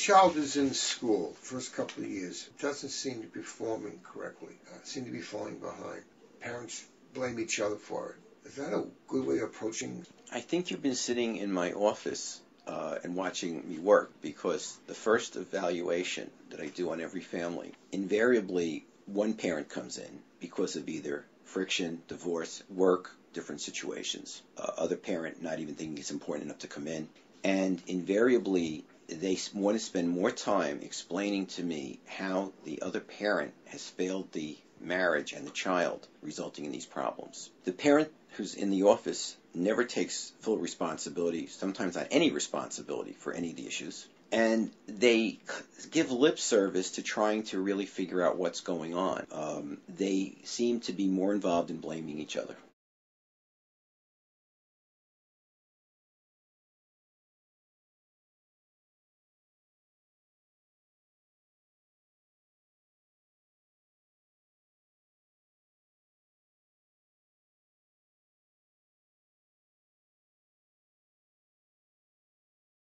child is in school first couple of years, doesn't seem to be performing correctly, uh, seem to be falling behind. Parents blame each other for it. Is that a good way of approaching? I think you've been sitting in my office uh, and watching me work because the first evaluation that I do on every family, invariably one parent comes in because of either friction, divorce, work, different situations. Uh, other parent not even thinking it's important enough to come in. And invariably, they want to spend more time explaining to me how the other parent has failed the marriage and the child, resulting in these problems. The parent who's in the office never takes full responsibility, sometimes not any responsibility for any of the issues. And they give lip service to trying to really figure out what's going on. Um, they seem to be more involved in blaming each other.